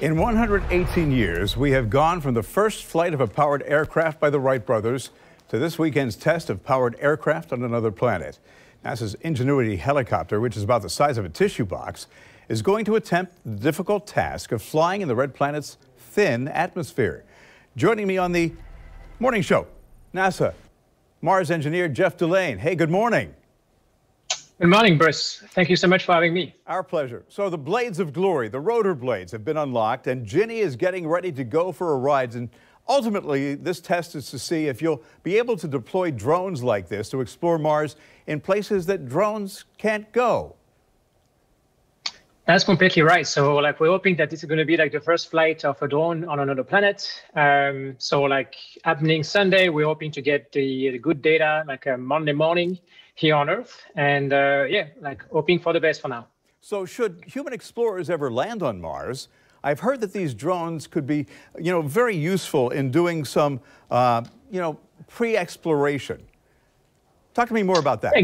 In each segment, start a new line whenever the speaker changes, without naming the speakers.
In 118 years, we have gone from the first flight of a powered aircraft by the Wright brothers to this weekend's test of powered aircraft on another planet. NASA's Ingenuity helicopter, which is about the size of a tissue box, is going to attempt the difficult task of flying in the red planet's thin atmosphere. Joining me on the morning show, NASA Mars engineer Jeff Delaune. Hey, good morning.
Good morning, Bruce. Thank you so much for having me.
Our pleasure. So the blades of glory, the rotor blades, have been unlocked, and Ginny is getting ready to go for a ride. And ultimately, this test is to see if you'll be able to deploy drones like this to explore Mars in places that drones can't go.
That's completely right. So, like, we're hoping that this is going to be like the first flight of a drone on another planet. Um, so, like, happening Sunday, we're hoping to get the, the good data like a Monday morning here on Earth. And uh, yeah, like hoping for the best for now.
So should human explorers ever land on Mars, I've heard that these drones could be, you know, very useful in doing some, uh, you know, pre-exploration. Talk to me more about that.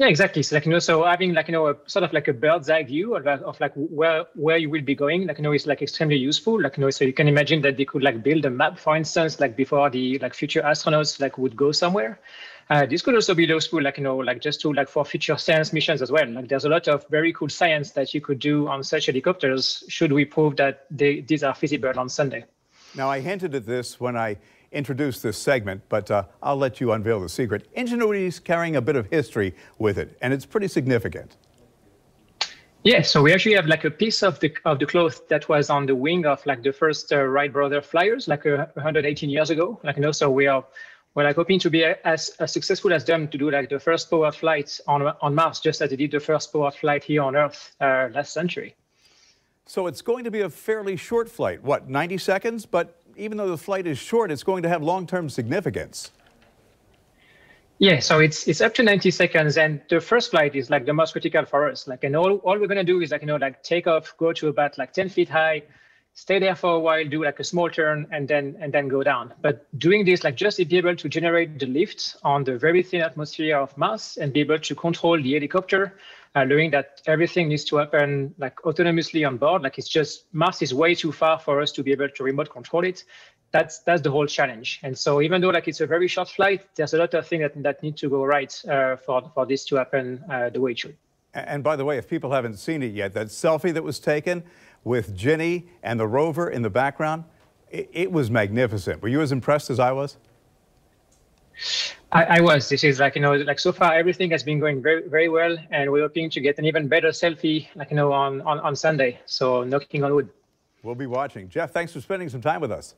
Yeah, exactly. So like you know, so having like you know a sort of like a bird's eye view of, of like where where you will be going, like you know, is like extremely useful. Like you know, so you can imagine that they could like build a map, for instance, like before the like future astronauts like would go somewhere. Uh, this could also be useful, like you know, like just to like for future science missions as well. Like there's a lot of very cool science that you could do on such helicopters. Should we prove that they, these are feasible on Sunday?
Now I hinted at this when I introduced this segment, but uh, I'll let you unveil the secret. Ingenuity is carrying a bit of history with it, and it's pretty significant.
Yeah, so we actually have like a piece of the of the cloth that was on the wing of like the first uh, Wright brother flyers, like uh, 118 years ago. Like you know, so we are we're like hoping to be as, as successful as them to do like the first powered flight on on Mars, just as they did the first powered flight here on Earth uh, last century.
So it's going to be a fairly short flight, what, 90 seconds? But even though the flight is short, it's going to have long-term significance.
Yeah, so it's it's up to 90 seconds, and the first flight is like the most critical for us. Like, and all, all we're gonna do is like you know like take off, go to about like 10 feet high, stay there for a while, do like a small turn, and then and then go down. But doing this, like just be able to generate the lift on the very thin atmosphere of Mars and be able to control the helicopter, uh, knowing that everything needs to happen like autonomously on board. Like it's just Mars is way too far for us to be able to remote control it. That's that's the whole challenge. And so even though like it's a very short flight, there's a lot of things that, that need to go right uh, for for this to happen uh, the way it should.
And by the way, if people haven't seen it yet, that selfie that was taken with Ginny and the rover in the background, it, it was magnificent. Were you as impressed as I was?
I, I, was. This is like you know, like so far everything has been going very, very well, and we're hoping to get an even better selfie, like you know, on on, on Sunday. So knocking on wood.
We'll be watching. Jeff, thanks for spending some time with us.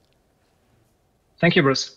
Thank you, Bruce.